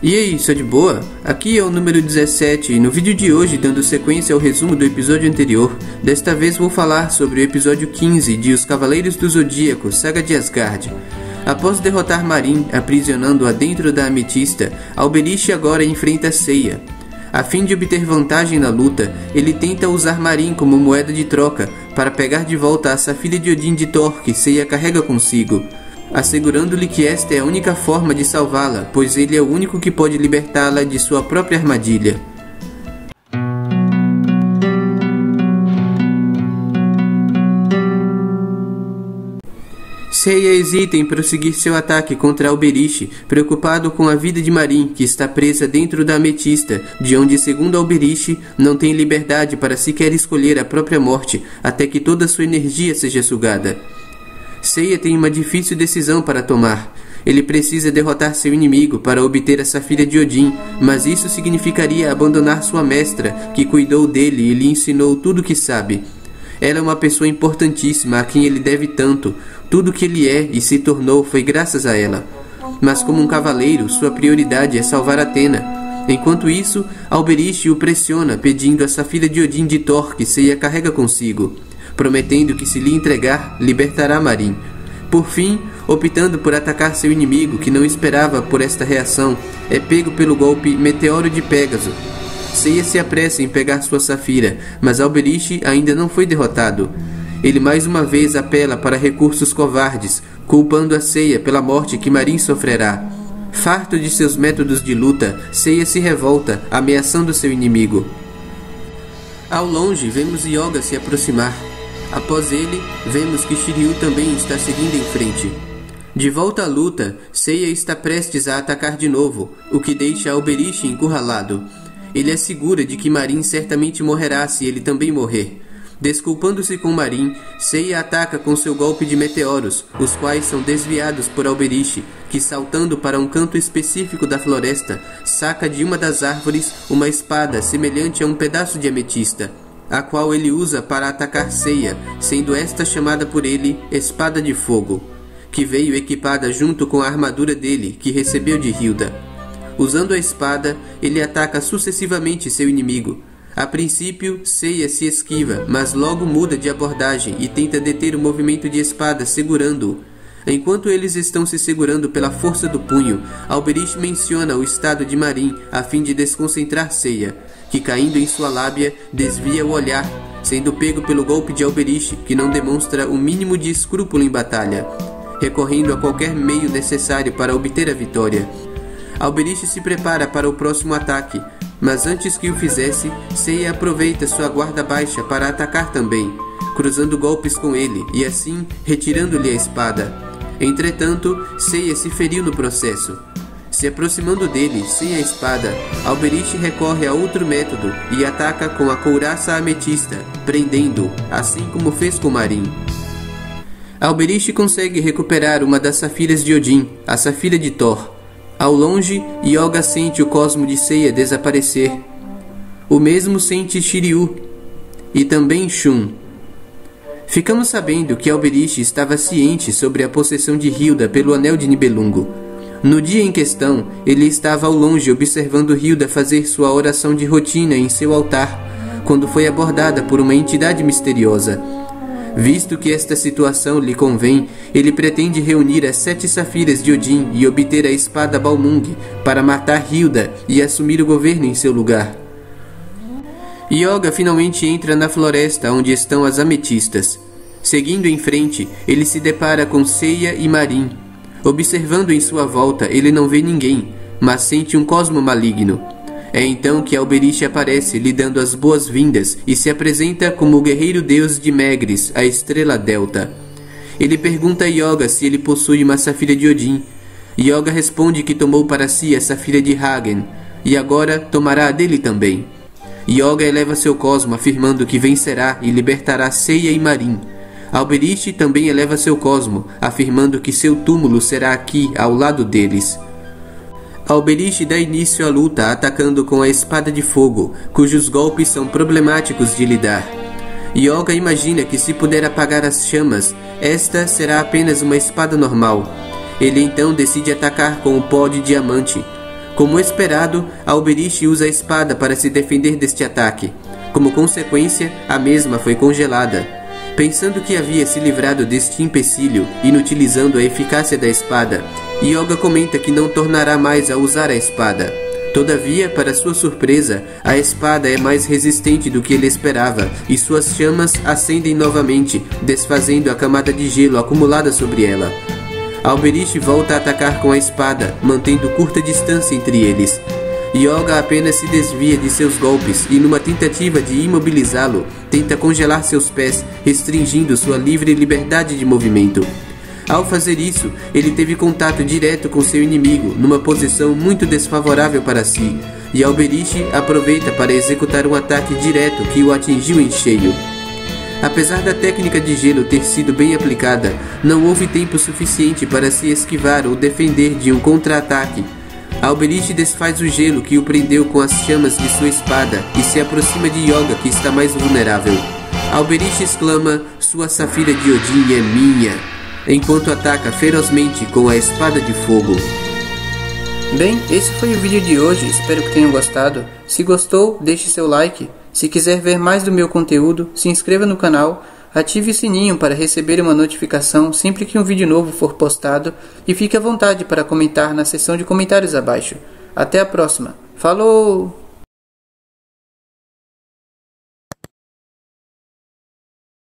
E aí, só de boa? Aqui é o número 17 e no vídeo de hoje, dando sequência ao resumo do episódio anterior, desta vez vou falar sobre o episódio 15 de Os Cavaleiros do Zodíaco, Saga de Asgard. Após derrotar Marin, aprisionando-a dentro da ametista, Alberich agora enfrenta Seiya. A fim de obter vantagem na luta, ele tenta usar Marin como moeda de troca para pegar de volta a Safira de Odin de Thor que Seiya carrega consigo assegurando-lhe que esta é a única forma de salvá-la, pois ele é o único que pode libertá-la de sua própria armadilha. Seiya hesita em prosseguir seu ataque contra Alberich, preocupado com a vida de Marin, que está presa dentro da ametista, de onde, segundo Alberich, não tem liberdade para sequer escolher a própria morte, até que toda sua energia seja sugada. Seiya tem uma difícil decisão para tomar. Ele precisa derrotar seu inimigo para obter a Safira de Odin, mas isso significaria abandonar sua mestra, que cuidou dele e lhe ensinou tudo o que sabe. Ela é uma pessoa importantíssima a quem ele deve tanto. Tudo que ele é e se tornou foi graças a ela. Mas como um cavaleiro, sua prioridade é salvar Atena. Enquanto isso, Alberich o pressiona, pedindo a Safira de Odin de Thor que Seiya carrega consigo prometendo que se lhe entregar, libertará Marin. Por fim, optando por atacar seu inimigo, que não esperava por esta reação, é pego pelo golpe Meteoro de Pégaso. Seiya se apressa em pegar sua Safira, mas Alberich ainda não foi derrotado. Ele mais uma vez apela para recursos covardes, culpando a Seiya pela morte que Marin sofrerá. Farto de seus métodos de luta, Seiya se revolta, ameaçando seu inimigo. Ao longe, vemos Yoga se aproximar. Após ele, vemos que Shiryu também está seguindo em frente. De volta à luta, Seiya está prestes a atacar de novo, o que deixa Alberich encurralado. Ele assegura de que Marin certamente morrerá se ele também morrer. Desculpando-se com Marin, Seiya ataca com seu golpe de meteoros, os quais são desviados por Alberich, que saltando para um canto específico da floresta, saca de uma das árvores uma espada semelhante a um pedaço de ametista a qual ele usa para atacar Ceia, sendo esta chamada por ele Espada de Fogo, que veio equipada junto com a armadura dele, que recebeu de Hilda. Usando a espada, ele ataca sucessivamente seu inimigo. A princípio, Seiya se esquiva, mas logo muda de abordagem e tenta deter o movimento de espada segurando-o. Enquanto eles estão se segurando pela força do punho, Alberich menciona o estado de Marin a fim de desconcentrar Seiya, que caindo em sua lábia desvia o olhar, sendo pego pelo golpe de Alberich, que não demonstra o mínimo de escrúpulo em batalha, recorrendo a qualquer meio necessário para obter a vitória. Alberich se prepara para o próximo ataque, mas antes que o fizesse, Seiya aproveita sua guarda baixa para atacar também, cruzando golpes com ele e assim retirando-lhe a espada. Entretanto, Seiya se feriu no processo. Se aproximando dele, sem a espada, Alberich recorre a outro método e ataca com a couraça ametista, prendendo, assim como fez com Marin. Alberich consegue recuperar uma das safiras de Odin, a safira de Thor. Ao longe, Yoga sente o cosmo de Seiya desaparecer. O mesmo sente Shiryu e também Shun. Ficamos sabendo que Alberich estava ciente sobre a possessão de Hilda pelo Anel de Nibelungo no dia em questão, ele estava ao longe observando Hilda fazer sua oração de rotina em seu altar, quando foi abordada por uma entidade misteriosa. Visto que esta situação lhe convém, ele pretende reunir as sete safiras de Odin e obter a espada Balmung para matar Hilda e assumir o governo em seu lugar. Yoga finalmente entra na floresta onde estão as ametistas. Seguindo em frente, ele se depara com Seiya e Marin, Observando em sua volta, ele não vê ninguém, mas sente um cosmo maligno. É então que Alberich aparece, lhe dando as boas-vindas e se apresenta como o guerreiro deus de Megris, a estrela Delta. Ele pergunta a Yoga se ele possui uma safira de Odin. Yoga responde que tomou para si a safira de Hagen e agora tomará a dele também. Yoga eleva seu cosmo afirmando que vencerá e libertará Seiya e Marin Alberich também eleva seu cosmo, afirmando que seu túmulo será aqui, ao lado deles. Alberich dá início à luta atacando com a espada de fogo, cujos golpes são problemáticos de lidar. Yoga imagina que se puder apagar as chamas, esta será apenas uma espada normal. Ele então decide atacar com o pó de diamante. Como esperado, Alberish usa a espada para se defender deste ataque. Como consequência, a mesma foi congelada. Pensando que havia se livrado deste empecilho, inutilizando a eficácia da espada, Yoga comenta que não tornará mais a usar a espada. Todavia, para sua surpresa, a espada é mais resistente do que ele esperava e suas chamas acendem novamente, desfazendo a camada de gelo acumulada sobre ela. Alberish volta a atacar com a espada, mantendo curta distância entre eles. Yoga apenas se desvia de seus golpes e, numa tentativa de imobilizá-lo, tenta congelar seus pés, restringindo sua livre liberdade de movimento. Ao fazer isso, ele teve contato direto com seu inimigo, numa posição muito desfavorável para si, e Alberish aproveita para executar um ataque direto que o atingiu em cheio. Apesar da técnica de gelo ter sido bem aplicada, não houve tempo suficiente para se esquivar ou defender de um contra-ataque. Alberish desfaz o gelo que o prendeu com as chamas de sua espada e se aproxima de Yoga que está mais vulnerável. Alberish exclama: Sua safira de Odin é minha! enquanto ataca ferozmente com a espada de fogo. Bem, esse foi o vídeo de hoje, espero que tenham gostado. Se gostou, deixe seu like. Se quiser ver mais do meu conteúdo, se inscreva no canal, ative o sininho para receber uma notificação sempre que um vídeo novo for postado e fique à vontade para comentar na seção de comentários abaixo. Até a próxima. Falou!